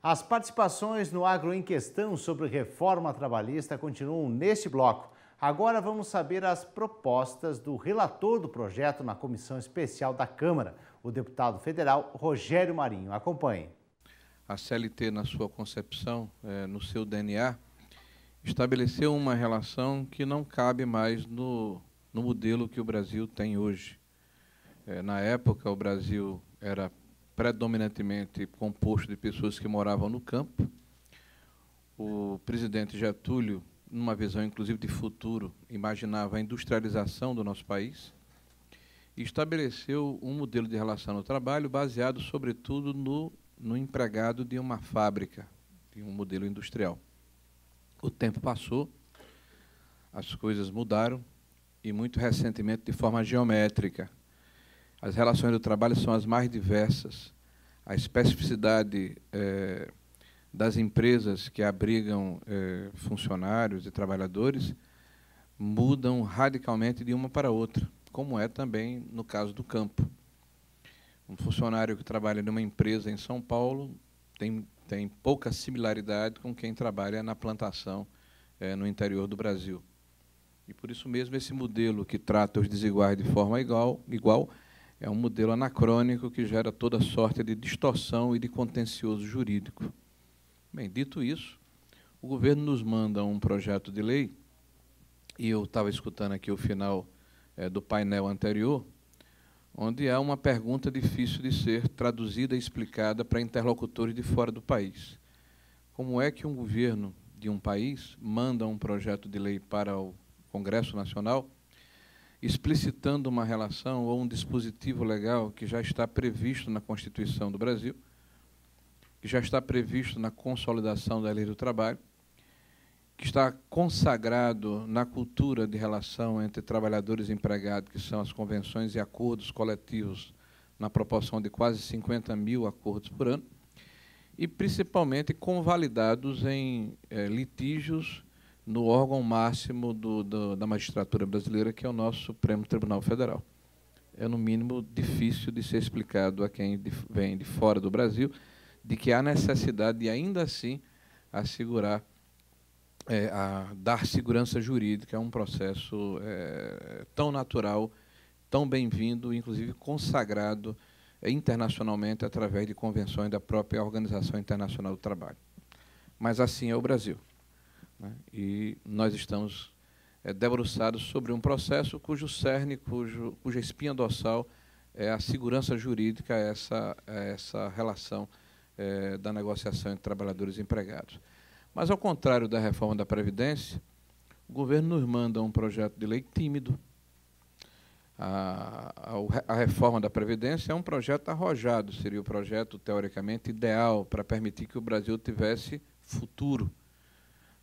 As participações no Agro em Questão sobre reforma trabalhista continuam neste bloco. Agora vamos saber as propostas do relator do projeto na comissão especial da Câmara, o deputado federal Rogério Marinho. Acompanhe. A CLT, na sua concepção, é, no seu DNA, estabeleceu uma relação que não cabe mais no, no modelo que o Brasil tem hoje. É, na época, o Brasil era predominantemente composto de pessoas que moravam no campo. O presidente Getúlio, numa visão inclusive de futuro, imaginava a industrialização do nosso país e estabeleceu um modelo de relação no trabalho baseado, sobretudo, no, no empregado de uma fábrica, de um modelo industrial. O tempo passou, as coisas mudaram e, muito recentemente, de forma geométrica. As relações do trabalho são as mais diversas. A especificidade é, das empresas que abrigam é, funcionários e trabalhadores mudam radicalmente de uma para outra, como é também no caso do campo. Um funcionário que trabalha numa empresa em São Paulo tem, tem pouca similaridade com quem trabalha na plantação é, no interior do Brasil. E por isso mesmo esse modelo que trata os desiguais de forma igual, igual é um modelo anacrônico que gera toda sorte de distorção e de contencioso jurídico. Bem, dito isso, o governo nos manda um projeto de lei, e eu estava escutando aqui o final é, do painel anterior, onde há uma pergunta difícil de ser traduzida e explicada para interlocutores de fora do país. Como é que um governo de um país manda um projeto de lei para o Congresso Nacional explicitando uma relação ou um dispositivo legal que já está previsto na Constituição do Brasil, que já está previsto na consolidação da Lei do Trabalho, que está consagrado na cultura de relação entre trabalhadores e empregados, que são as convenções e acordos coletivos, na proporção de quase 50 mil acordos por ano, e principalmente convalidados em é, litígios no órgão máximo do, do, da magistratura brasileira, que é o nosso Supremo Tribunal Federal. É, no mínimo, difícil de ser explicado a quem de, vem de fora do Brasil de que há necessidade de, ainda assim, assegurar, é, a dar segurança jurídica a um processo é, tão natural, tão bem-vindo, inclusive consagrado é, internacionalmente através de convenções da própria Organização Internacional do Trabalho. Mas assim é o Brasil. Né? E nós estamos é, debruçados sobre um processo cujo cerne, cujo, cuja espinha dorsal é a segurança jurídica, essa, essa relação é, da negociação entre trabalhadores e empregados. Mas, ao contrário da reforma da Previdência, o governo nos manda um projeto de lei tímido. A, a, a reforma da Previdência é um projeto arrojado, seria o projeto, teoricamente, ideal para permitir que o Brasil tivesse futuro.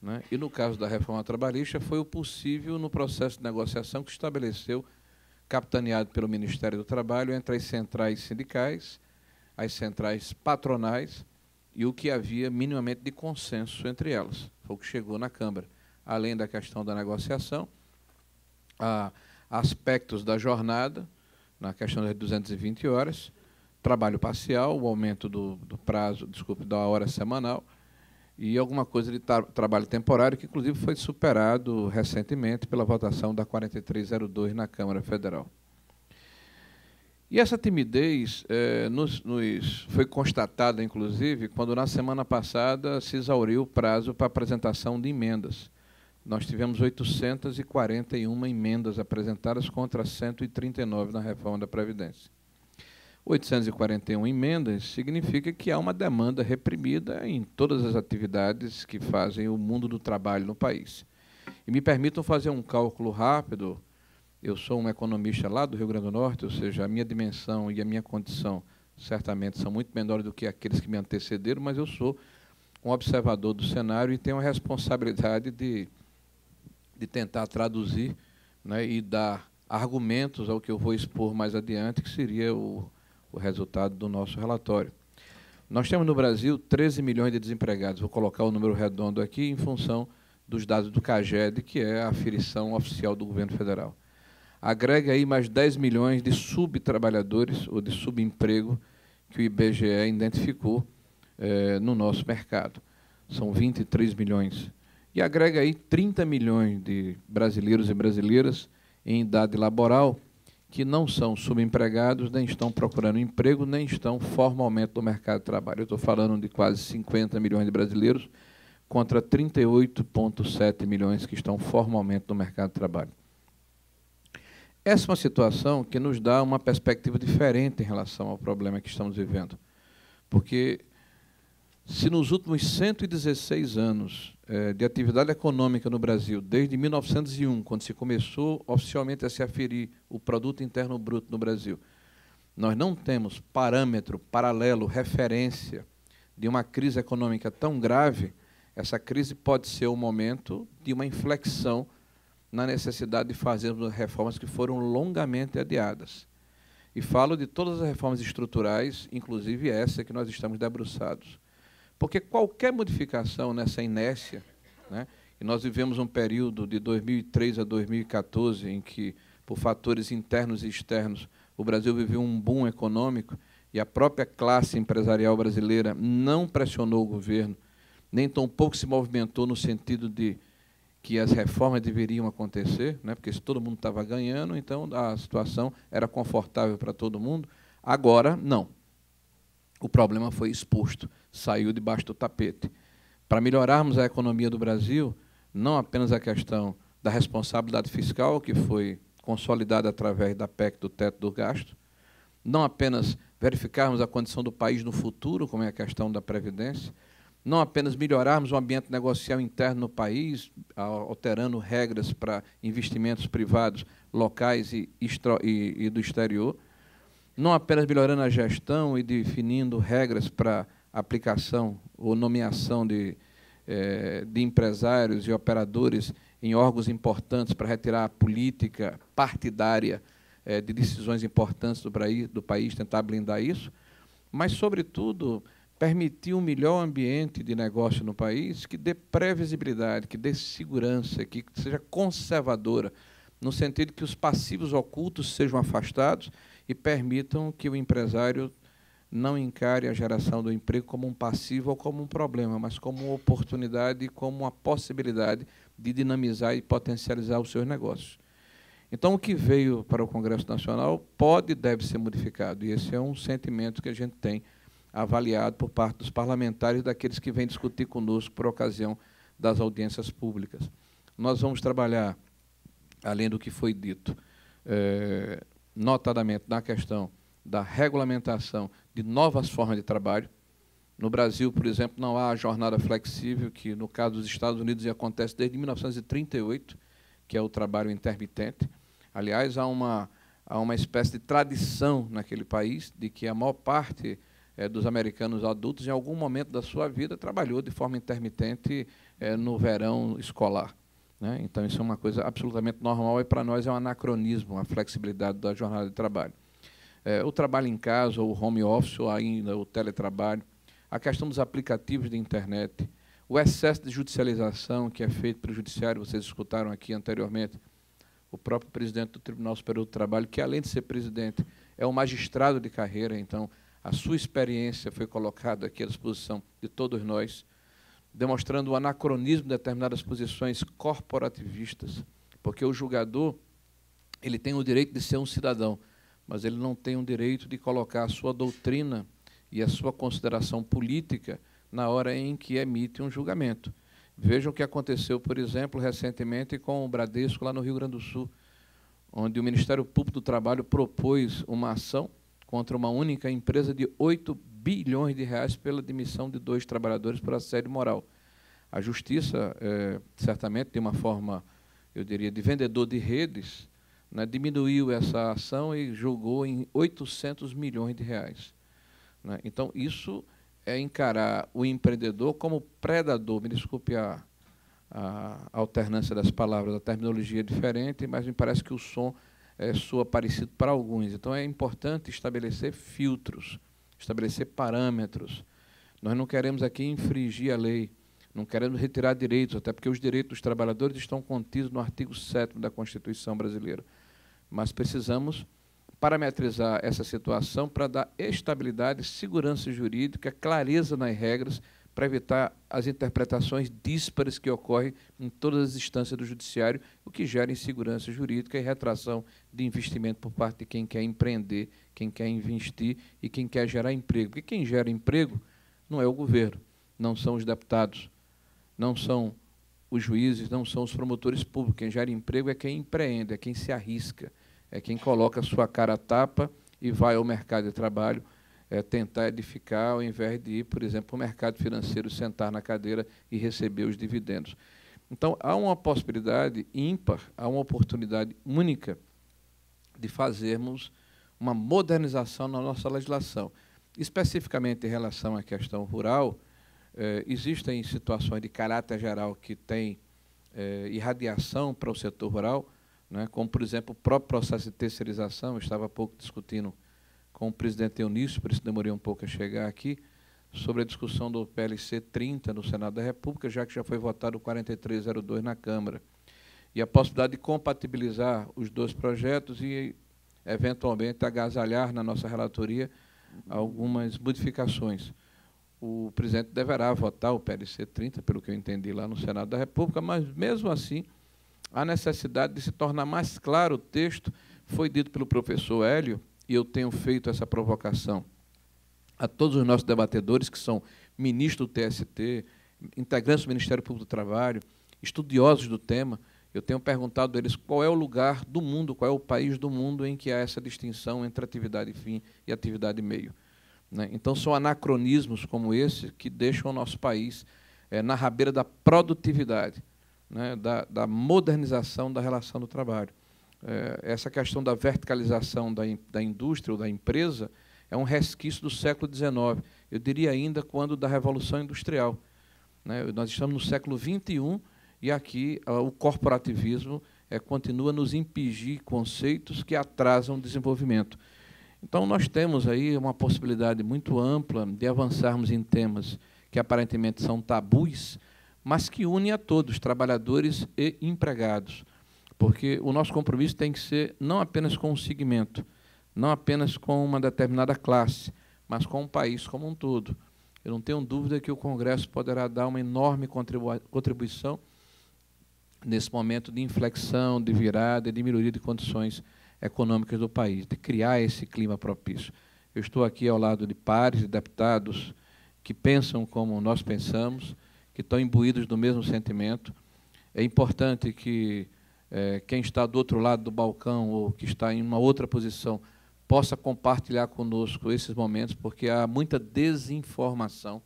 Né? E no caso da reforma trabalhista, foi o possível no processo de negociação que estabeleceu, capitaneado pelo Ministério do Trabalho, entre as centrais sindicais, as centrais patronais e o que havia minimamente de consenso entre elas. Foi o que chegou na Câmara. Além da questão da negociação, há aspectos da jornada, na questão das 220 horas, trabalho parcial, o aumento do, do prazo, desculpe, da hora semanal, e alguma coisa de tra trabalho temporário, que inclusive foi superado recentemente pela votação da 4302 na Câmara Federal. E essa timidez é, nos, nos foi constatada, inclusive, quando na semana passada se exauriu o prazo para apresentação de emendas. Nós tivemos 841 emendas apresentadas contra 139 na reforma da Previdência. 841 emendas significa que há uma demanda reprimida em todas as atividades que fazem o mundo do trabalho no país. E me permitam fazer um cálculo rápido. Eu sou um economista lá do Rio Grande do Norte, ou seja, a minha dimensão e a minha condição certamente são muito menores do que aqueles que me antecederam, mas eu sou um observador do cenário e tenho a responsabilidade de, de tentar traduzir né, e dar argumentos ao que eu vou expor mais adiante, que seria o o resultado do nosso relatório. Nós temos no Brasil 13 milhões de desempregados. Vou colocar o número redondo aqui em função dos dados do CAGED, que é a aferição oficial do governo federal. Agrega aí mais 10 milhões de subtrabalhadores ou de subemprego que o IBGE identificou é, no nosso mercado. São 23 milhões. E agrega aí 30 milhões de brasileiros e brasileiras em idade laboral que não são subempregados, nem estão procurando emprego, nem estão formalmente no mercado de trabalho. Eu estou falando de quase 50 milhões de brasileiros contra 38,7 milhões que estão formalmente no mercado de trabalho. Essa é uma situação que nos dá uma perspectiva diferente em relação ao problema que estamos vivendo. Porque se nos últimos 116 anos eh, de atividade econômica no Brasil, desde 1901, quando se começou oficialmente a se aferir o produto interno bruto no Brasil, nós não temos parâmetro, paralelo, referência de uma crise econômica tão grave, essa crise pode ser o momento de uma inflexão na necessidade de fazermos reformas que foram longamente adiadas. E falo de todas as reformas estruturais, inclusive essa que nós estamos debruçados. Porque qualquer modificação nessa inércia, né, e nós vivemos um período de 2003 a 2014 em que, por fatores internos e externos, o Brasil viveu um boom econômico e a própria classe empresarial brasileira não pressionou o governo, nem tampouco se movimentou no sentido de que as reformas deveriam acontecer, né, porque se todo mundo estava ganhando, então a situação era confortável para todo mundo. Agora, não. O problema foi exposto, saiu debaixo do tapete. Para melhorarmos a economia do Brasil, não apenas a questão da responsabilidade fiscal, que foi consolidada através da PEC do teto do gasto, não apenas verificarmos a condição do país no futuro, como é a questão da Previdência, não apenas melhorarmos o ambiente negocial interno no país, alterando regras para investimentos privados locais e, e, do exterior, não apenas melhorando a gestão e definindo regras para aplicação ou nomeação de, eh, de empresários e operadores em órgãos importantes para retirar a política partidária eh, de decisões importantes do, do país, tentar blindar isso, mas, sobretudo, permitir um melhor ambiente de negócio no país que dê previsibilidade, que dê segurança, que seja conservadora, no sentido que os passivos ocultos sejam afastados e permitam que o empresário não encare a geração do emprego como um passivo ou como um problema, mas como uma oportunidade e como uma possibilidade de dinamizar e potencializar os seus negócios. Então, o que veio para o Congresso Nacional pode e deve ser modificado, e esse é um sentimento que a gente tem avaliado por parte dos parlamentares e daqueles que vêm discutir conosco por ocasião das audiências públicas. Nós vamos trabalhar, além do que foi dito, é, notadamente na questão da regulamentação de novas formas de trabalho. No Brasil, por exemplo, não há a jornada flexível, que no caso dos Estados Unidos acontece desde 1938, que é o trabalho intermitente. Aliás, há uma, há uma espécie de tradição naquele país de que a maior parte é, dos americanos adultos, em algum momento da sua vida, trabalhou de forma intermitente é, no verão escolar. Né? Então, isso é uma coisa absolutamente normal e, para nós, é um anacronismo, a flexibilidade da jornada de trabalho. É, o trabalho em casa, o home office, ou ainda o teletrabalho, a questão dos aplicativos de internet, o excesso de judicialização que é feito pelo Judiciário, vocês escutaram aqui anteriormente, o próprio presidente do Tribunal Superior do Trabalho, que além de ser presidente, é um magistrado de carreira, então a sua experiência foi colocada aqui à disposição de todos nós, demonstrando o anacronismo de determinadas posições corporativistas, porque o julgador ele tem o direito de ser um cidadão, mas ele não tem o direito de colocar a sua doutrina e a sua consideração política na hora em que emite um julgamento. Vejam o que aconteceu, por exemplo, recentemente com o Bradesco lá no Rio Grande do Sul, onde o Ministério Público do Trabalho propôs uma ação contra uma única empresa de 8 bilhões de reais pela demissão de dois trabalhadores por assédio moral. A justiça, é, certamente, de uma forma, eu diria, de vendedor de redes, né, diminuiu essa ação e julgou em 800 milhões de reais. Né? Então, isso é encarar o empreendedor como predador. Me desculpe a, a alternância das palavras, a terminologia é diferente, mas me parece que o som é, soa parecido para alguns. Então é importante estabelecer filtros, estabelecer parâmetros. Nós não queremos aqui infringir a lei, não queremos retirar direitos, até porque os direitos dos trabalhadores estão contidos no artigo 7 da Constituição brasileira. Mas precisamos parametrizar essa situação para dar estabilidade, segurança jurídica, clareza nas regras, para evitar as interpretações díspares que ocorrem em todas as instâncias do judiciário, o que gera insegurança jurídica e retração de investimento por parte de quem quer empreender, quem quer investir e quem quer gerar emprego. Porque quem gera emprego não é o governo, não são os deputados, não são os juízes, não são os promotores públicos. Quem gera emprego é quem empreende, é quem se arrisca, é quem coloca a sua cara a tapa e vai ao mercado de trabalho é, tentar edificar, ao invés de ir, por exemplo, para o mercado financeiro, sentar na cadeira e receber os dividendos. Então, há uma possibilidade ímpar, há uma oportunidade única de fazermos uma modernização na nossa legislação. Especificamente em relação à questão rural, eh, existem situações de caráter geral que têm eh, irradiação para o setor rural, né, como, por exemplo, o próprio processo de terceirização, eu estava há pouco discutindo com o presidente Eunício, por isso demorei um pouco a chegar aqui, sobre a discussão do PLC 30 no Senado da República, já que já foi votado o 4302 na Câmara. E a possibilidade de compatibilizar os dois projetos e, eventualmente, agasalhar na nossa relatoria algumas modificações. O presidente deverá votar o PLC 30, pelo que eu entendi lá no Senado da República, mas, mesmo assim, há necessidade de se tornar mais claro o texto. Foi dito pelo professor Hélio, e eu tenho feito essa provocação a todos os nossos debatedores, que são ministros do TST, integrantes do Ministério Público do Trabalho, estudiosos do tema, eu tenho perguntado a eles qual é o lugar do mundo, qual é o país do mundo em que há essa distinção entre atividade fim e atividade meio. Né? Então, são anacronismos como esse que deixam o nosso país é, na rabeira da produtividade, né? da modernização da relação do trabalho é, essa questão da verticalização da, da indústria ou da empresa é um resquício do século XIX. Eu diria ainda quando da Revolução Industrial. Né? Nós estamos no século XXI e aqui o corporativismo é, continua a nos impingir conceitos que atrasam o desenvolvimento. Então, nós temos aí uma possibilidade muito ampla de avançarmos em temas que aparentemente são tabus, mas que unem a todos, trabalhadores e empregados. Porque o nosso compromisso tem que ser não apenas com um segmento, não apenas com uma determinada classe, mas com o país como um todo. Eu não tenho dúvida que o Congresso poderá dar uma enorme contribuição nesse momento de inflexão, de virada, de melhoria de condições econômicas do país, de criar esse clima propício. Eu estou aqui ao lado de pares de deputados que pensam como nós pensamos, que estão imbuídos do mesmo sentimento. É importante que é, quem está do outro lado do balcão ou que está em uma outra posição possa compartilhar conosco esses momentos, porque há muita desinformação,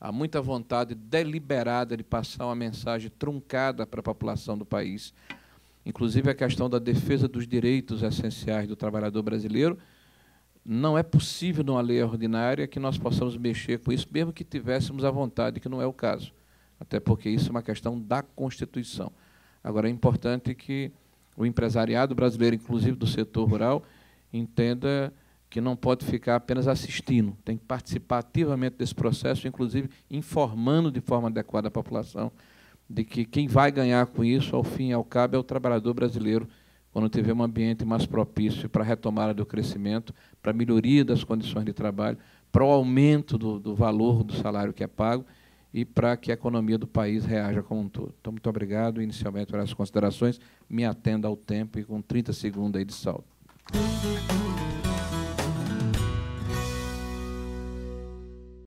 há muita vontade deliberada de passar uma mensagem truncada para a população do país, inclusive a questão da defesa dos direitos essenciais do trabalhador brasileiro. Não é possível, numa lei ordinária, que nós possamos mexer com isso, mesmo que tivéssemos a vontade, que não é o caso. Até porque isso é uma questão da Constituição. Agora, é importante que o empresariado brasileiro, inclusive do setor rural, entenda que não pode ficar apenas assistindo, tem que participar ativamente desse processo, inclusive informando de forma adequada a população de que quem vai ganhar com isso, ao fim e ao cabo, é o trabalhador brasileiro, quando tiver um ambiente mais propício para a retomada do crescimento, para a melhoria das condições de trabalho, para o aumento do, do valor do salário que é pago e para que a economia do país reaja como um todo. Então, muito obrigado. Inicialmente, para as considerações, me atenda ao tempo e com 30 segundos aí de saldo.